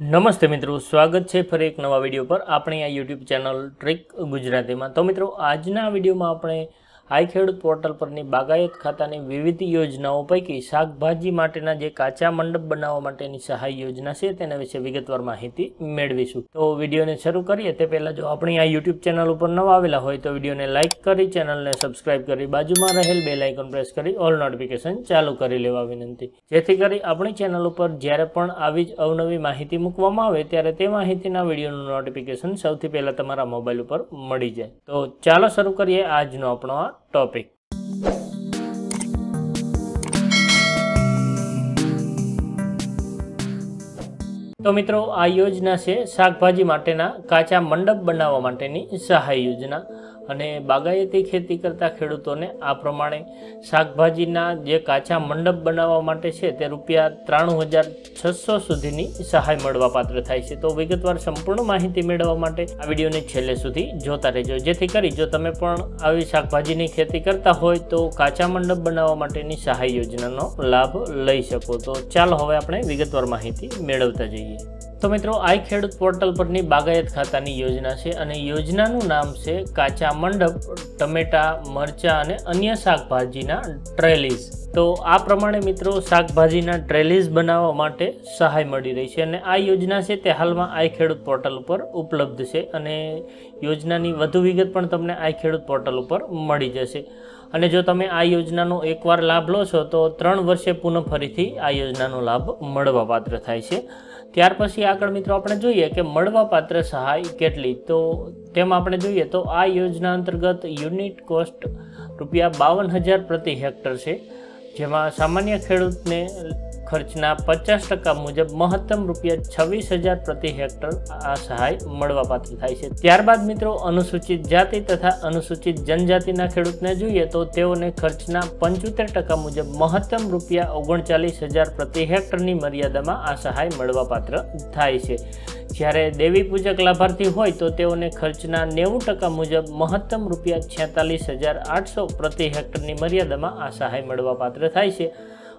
નમસ્તે મિત્રો, સ્વાગત છે ફરી એક નવા વીડિયો પર. આપણી આ યુટ્યુબ ચેનલ ટ્રીક ગુજરાતીમાં. તો મિત્રો, આજના વિડીયોમાં આપણે આઈ ખેડૂત પોર્ટલ પરની બાગાયત ખાતાની વિવિધ યોજનાઓ પૈકી શાકભાજી માટેના જે કાચા મંડપ બનાવવા માટેની સહાય યોજના છે તેના વિશે વિગતવાર માહિતી મેળવીશું. તો વિડીયોને શરૂ કરીએ તે પહેલાં જો આપણી આ યુટ્યુબ ચેનલ ઉપર નવા આવેલા હોય તો વિડીયોને લાઇક કરી, ચેનલને સબસ્ક્રાઇબ કરી, બાજુમાં રહેલ બે લાઇકન પ્રેસ કરી, ઓલ નોટિફિકેશન ચાલુ કરી લેવા વિનંતી. જેથી કરી આપણી ચેનલ ઉપર જ્યારે પણ આવી જ અવનવી માહિતી મૂકવામાં આવે ત્યારે તે માહિતીના વિડીયોનું નોટિફિકેશન સૌથી પહેલાં તમારા મોબાઈલ ઉપર મળી જાય. તો ચાલો શરૂ કરીએ આજનો આપણો આ ટોપિક. તો મિત્રો, આ યોજના છે શાકભાજી માટેના કાચા મંડપ બનાવવા માટેની સહાય યોજના. અને બાગાયતી ખેતી કરતા ખેડૂતોને આ પ્રમાણે શાકભાજીના જે કાચા મંડપ બનાવવા માટે છે તે રૂપિયા ત્રાણું હજાર છસો સુધીની સહાય મળવાપાત્ર થાય છે. તો વિગતવાર સંપૂર્ણ માહિતી મેળવવા માટે આ વિડીયોને છેલ્લે સુધી જોતા રહેજો. જેથી કરી જો તમે પણ આવી શાકભાજીની ખેતી કરતા હોય તો કાચા મંડપ બનાવવા માટેની સહાય યોજનાનો લાભ લઈ શકો. તો ચાલો હવે આપણે વિગતવાર માહિતી મેળવતા જઈએ. તો મિત્રો, આઈ ખેડૂત પોર્ટલ પરની બાગાયત ખાતાની યોજના છે અને યોજનાનું નામ છે કાચા મંડપ, ટમેટા, મરચાં અને અન્ય શાકભાજીના ટ્રેલીઝ. તો આ પ્રમાણે મિત્રો, શાકભાજીના ટ્રેલીઝ બનાવવા માટે સહાય મળી રહી છે અને આ યોજના છે તે હાલમાં આઈ ખેડૂત પોર્ટલ ઉપર ઉપલબ્ધ છે અને યોજનાની વધુ વિગત પણ તમને આઈ ખેડૂત પોર્ટલ ઉપર મળી જશે. અને જો તમે આ યોજનાનો એકવાર લાભ લો છો, તો ત્રણ વર્ષે પુનઃ ફરીથી આ યોજનાનો લાભ મળવાપાત્ર થાય છે. ત્યાર પછી આગળ મિત્રો આપણે જોઈએ કે મળવાપાત્ર સહાય કેટલી? તો તેમ આપણે જોઈએ તો આ યોજના અંતર્ગત યુનિટ કોસ્ટ રૂપિયા બાવન હજાર પ્રતિ હેક્ટર છે, જેમાં સામાન્ય ખેડૂતને ખર્ચના પચાસ ટકા મુજબ મહત્તમ રૂપિયા છવ્વીસ હજાર પ્રતિ હેક્ટર આ સહાય મળવાપાત્ર થાય છે. ત્યારબાદ મિત્રો, અનુસૂચિત જાતિ તથા અનુસૂચિત જનજાતિના ખેડૂતને જોઈએ તો તેઓને ખર્ચના પંચોતેર ટકા મુજબ મહત્તમ રૂપિયા ઓગણચાલીસ હજાર પ્રતિ હેક્ટરની મર્યાદામાં આ સહાય મળવાપાત્ર થાય છે. જ્યારે દેવી પૂજક લાભાર્થી હોય તો તેઓને ખર્ચના નેવું ટકા મુજબ મહત્તમ રૂપિયા છેતાલીસ હજાર આઠસો પ્રતિ હેક્ટરની મર્યાદામાં આ સહાય મળવાપાત્ર થાય છે.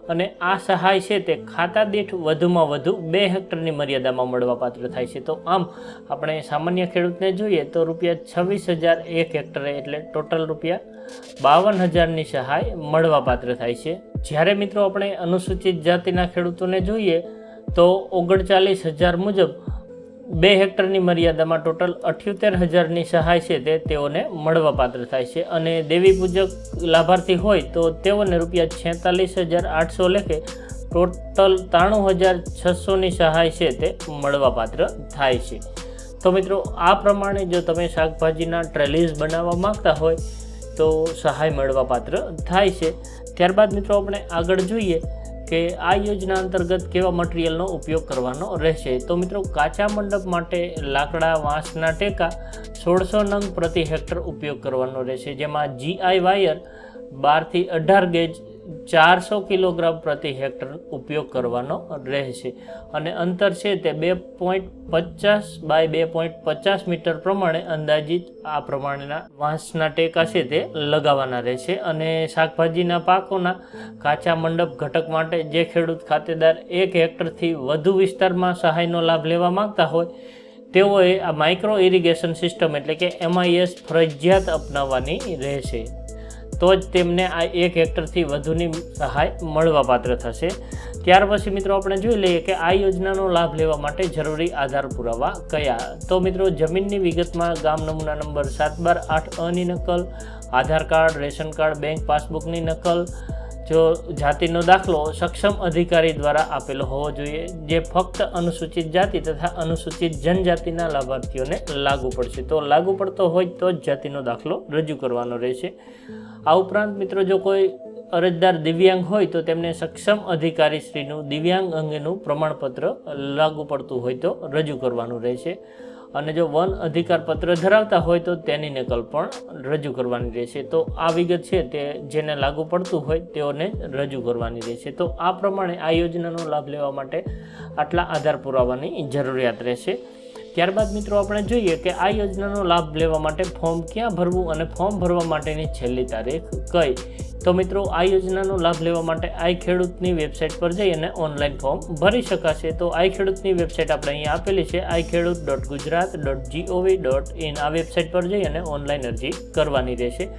અને આ સહાય છે તે ખાતા દીઠ વધુમાં વધુ બે હેક્ટરની મર્યાદામાં મળવાપાત્ર થાય છે. તો આમ આપણે સામાન્ય ખેડૂતને જોઈએ તો રૂપિયા છવ્વીસ હજાર એક હેક્ટરે એટલે ટોટલ રૂપિયા બાવન હજારની સહાય મળવાપાત્ર થાય છે. જ્યારે મિત્રો આપણે અનુસૂચિત જાતિના ખેડૂતોને જોઈએ તો ઓગણચાલીસ હજાર મુજબ બે હેક્ટરની મર્યાદામાં ટોટલ અઠ્યોતેર હજારની સહાય છે તે તેઓને મળવાપાત્ર થાય છે. અને દેવી પૂજક લાભાર્થી હોય તો તેઓને રૂપિયા છેતાલીસ હજાર આઠસો લેખે ટોટલ ત્રાણું હજાર છસોની સહાય છે તે મળવાપાત્ર થાય છે. તો મિત્રો, આ પ્રમાણે જો તમે શાકભાજીના ટ્રેલીઝ બનાવવા માગતા હોય તો સહાય મળવાપાત્ર થાય છે. ત્યારબાદ મિત્રો, આપણે આગળ જોઈએ કે આ યોજના અંતર્ગત કેવા મટીરિયલનો ઉપયોગ કરવાનો રહેશે? તો મિત્રો, કાચા મંડપ માટે લાકડા, વાંસના ટેકા સોળસો નંગ પ્રતિ હેક્ટર ઉપયોગ કરવાનો રહેશે, જેમાં જીઆઈ વાયર બારથી અઢાર ગેજ ચારસો કિલોગ્રામ પ્રતિ હેક્ટર ઉપયોગ કરવાનો રહેશે. અને અંતર છે તે બે પોઈન્ટ પચાસ બાય બે પોઈન્ટ પચાસ મીટર પ્રમાણે અંદાજિત આ પ્રમાણેના વાંસના ટેકા છે તે લગાવવાના રહેશે. અને શાકભાજીના પાકોના કાચા મંડપ ઘટક માટે જે ખેડૂત ખાતેદાર એક હેક્ટરથી વધુ વિસ્તારમાં સહાયનો લાભ લેવા માંગતા હોય, તેઓએ આ માઇક્રો ઇરિગેશન સિસ્ટમ એટલે કે એમઆઈએસ ફરજિયાત અપનાવવાની રહેશે. તો જ તેમને આ એક હેક્ટરથી વધુની સહાય મળવાપાત્ર થશે. ત્યાર પછી મિત્રો આપણે જોઈ લઈએ કે આ યોજનાનો લાભ લેવા માટે જરૂરી આધાર પુરાવા કયા? તો મિત્રો જમીનની વિગતમાં ગામ નમૂના નંબર સાત બાર આઠ અની નકલ, Aadhaar card, ration card, bank પાસબુકની નકલ જો જાતિનો દાખલો સક્ષમ અધિકારી દ્વારા આપેલો હોવો જોઈએ, જે ફક્ત અનુસૂચિત જાતિ તથા અનુસૂચિત જનજાતિના લાભાર્થીઓને લાગુ પડશે. તો લાગુ પડતો હોય તો જ જાતિનો દાખલો રજૂ કરવાનો રહેશે. આ ઉપરાંત મિત્રો, જો કોઈ અરજદાર દિવ્યાંગ હોય તો તેમને સક્ષમ અધિકારી શ્રીનું દિવ્યાંગ અંગેનું પ્રમાણપત્ર લાગુ પડતું હોય તો રજૂ કરવાનું રહેશે. અને જો વન અધિકાર પત્ર ધરાવતા હોય તો તેની નકલ પણ રજૂ કરવાની રહેશે. તો આ વિગત છે તે જેને લાગુ પડતું હોય તેઓને રજૂ કરવાની રહેશે. તો આ પ્રમાણે આ યોજનાનો લાભ લેવા માટે આટલા આધાર પુરાવાની જરૂરિયાત રહેશે. ત્યારબાદ મિત્રો આપણે જોઈએ કે આ યોજનાનો લાભ લેવા માટે ફોર્મ ક્યાં ભરવું અને ફોર્મ ભરવા માટેની છેલ્લી તારીખ કઈ? તો મિત્રો, આ યોજનાનો લાભ લેવા માટે આઈ ખેડૂતની વેબસાઇટ પર જઈ અને ઓનલાઈન ફોર્મ ભરી શકાશે. તો આઈ ખેડૂતની વેબસાઇટ આપણે અહીંયા આપેલી છે i Khedut dot Gujarat dot gov dot in આ વેબસાઇટ પર જઈ અને ઓનલાઈન અરજી કરવાની રહેશે.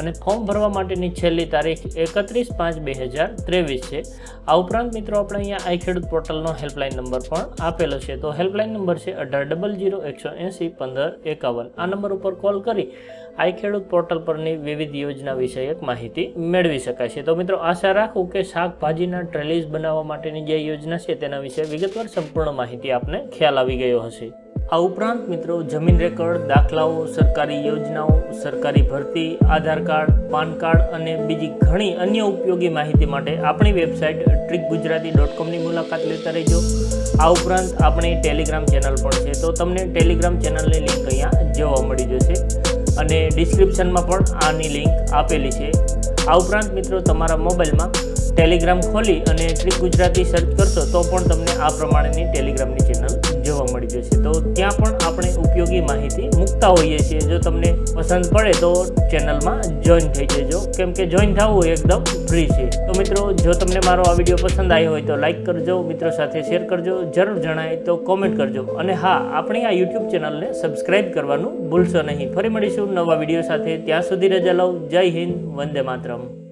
અને ફોર્મ ભરવા માટેની છેલ્લી તારીખ એકત્રીસ પાંચ બે હજાર ત્રેવીસ છે. આ ઉપરાંત મિત્રો, આપણે અહીંયા આઈ ખેડૂત પોર્ટલનો હેલ્પલાઇન નંબર પણ આપેલો છે. તો હેલ્પલાઇન નંબર છે અઢાર ડબલ જીરો એકસો એંસી પંદર એકાવન. આ નંબર ઉપર કોલ કરી આઈ ખેડૂત પોર્ટલ પરની વિવિધ યોજના વિષયક માહિતી મેળવી શકાય છે. તો મિત્રો, આશા રાખું કે શાકભાજીના ટ્રેલીસ બનાવવા માટેની જે યોજના છે તેના વિશે વિગતવાર સંપૂર્ણ માહિતી આપને ખ્યાલ આવી ગયો હશે. આ ઉપરાંત મિત્રો જમીન રેકર્ડ, દાખલાઓ, સરકારી યોજનાઓ, સરકારી ભરતી, આધાર કાર્ડ, પાન કાર્ડ અને બીજી ઘણી અન્ય ઉપયોગી માહિતી માટે આપણી વેબસાઇટ ટ્રીક ગુજરાતી ડોટ કોમની મુલાકાત લેતા રહેજો. આ ઉપરાંત આપણી ટેલિગ્રામ ચેનલ પણ છે, તો તમને ટેલિગ્રામ ચેનલની લિંક અહીંયા જોવા મળી જશે અને ડિસ્ક્રિપ્શનમાં પણ આની લિંક આપેલી છે. આ ઉપરાંત મિત્રો તમારા મોબાઈલમાં ટેલિગ્રામ ખોલી અને ટ્રીક ગુજરાતી સર્ચ કરશો તો પણ તમને આ પ્રમાણેની ટેલિગ્રામની ચેનલ જોવા છે તો ત્યાં પણ આપણે ઉપયોગી માહિતી મૂકતા હોઈએ છીએ. જો તમને પસંદ પડે તો ચેનલમાં જોઈન થઈ જજો. કેમ કે જોઈન થવું એકદમ ફ્રી છે. તો મિત્રો, જો તમને મારો આ વીડિયો પસંદ આવ્યો હોય તો લાઇક કરજો, મિત્રો સાથે શેર કરજો, જરૂર જણાય તો કોમેન્ટ કરજો. અને હા, આપણી આ યુટ્યુબ ચેનલને સબસ્ક્રાઈબ કરવાનું ભૂલશો નહીં. ફરી મળીશું નવા વીડિયો સાથે. ત્યાં સુધી રજા લઉં જય હિન્દ, વંદે માતરમ.